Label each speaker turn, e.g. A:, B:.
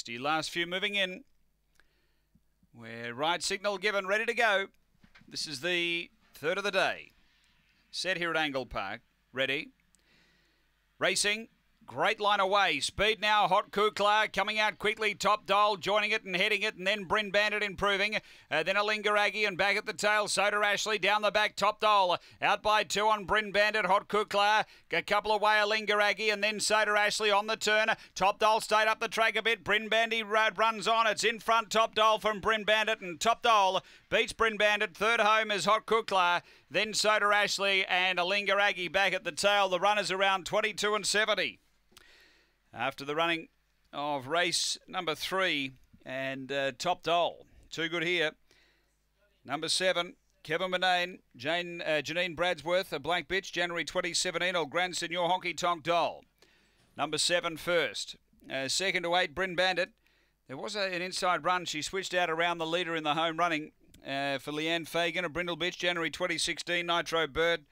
A: 60. Last few moving in. We're right signal given, ready to go. This is the third of the day. Set here at Angle Park. Ready. Racing. Great line away. Speed now. Hot Kukla coming out quickly. Top Dial joining it and heading it. And then Bryn Bandit improving. Uh, then Alinga Aggie and back at the tail. Soda Ashley down the back. Top Dial out by two on Bryn Bandit. Hot Kukla. A couple away. Alinga Aggie and then Soda Ashley on the turn. Top Dial stayed up the track a bit. Bryn Bandit runs on. It's in front. Top Dial from Bryn Bandit. And Top Dial beats Bryn Bandit. Third home is Hot Kukla. Then Soda Ashley and Alinga Aggie back at the tail. The runners around 22 and 70 after the running of race number three and uh, Top Doll. Too good here. Number seven, Kevin Murnane, Jane, uh, Janine Bradsworth, a blank Bitch, January 2017, old Grand Senor Honky Tonk Doll. Number seven first. Uh, second to eight, Bryn Bandit. There was a, an inside run. She switched out around the leader in the home running uh, for Leanne Fagan, a Brindle Bitch, January 2016, Nitro Bird.